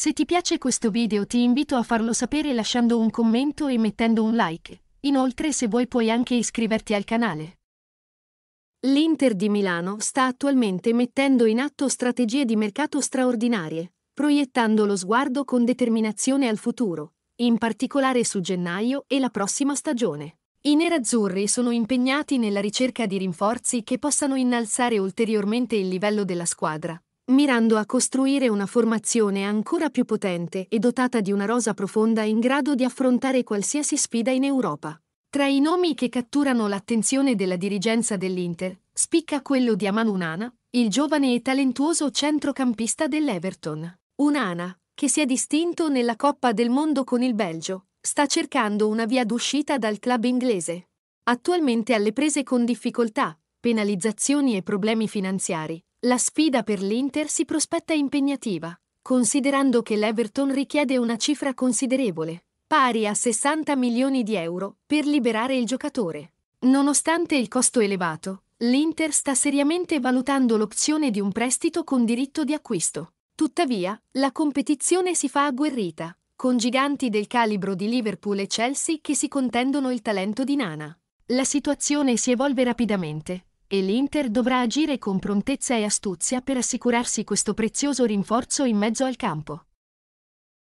Se ti piace questo video ti invito a farlo sapere lasciando un commento e mettendo un like. Inoltre se vuoi puoi anche iscriverti al canale. L'Inter di Milano sta attualmente mettendo in atto strategie di mercato straordinarie, proiettando lo sguardo con determinazione al futuro, in particolare su gennaio e la prossima stagione. I nerazzurri sono impegnati nella ricerca di rinforzi che possano innalzare ulteriormente il livello della squadra, mirando a costruire una formazione ancora più potente e dotata di una rosa profonda in grado di affrontare qualsiasi sfida in Europa. Tra i nomi che catturano l'attenzione della dirigenza dell'Inter, spicca quello di Aman Unana, il giovane e talentuoso centrocampista dell'Everton. Unana, che si è distinto nella Coppa del Mondo con il Belgio, sta cercando una via d'uscita dal club inglese. Attualmente alle prese con difficoltà, penalizzazioni e problemi finanziari, la sfida per l'Inter si prospetta impegnativa, considerando che l'Everton richiede una cifra considerevole, pari a 60 milioni di euro, per liberare il giocatore. Nonostante il costo elevato, l'Inter sta seriamente valutando l'opzione di un prestito con diritto di acquisto. Tuttavia, la competizione si fa agguerrita, con giganti del calibro di Liverpool e Chelsea che si contendono il talento di Nana. La situazione si evolve rapidamente e l'Inter dovrà agire con prontezza e astuzia per assicurarsi questo prezioso rinforzo in mezzo al campo.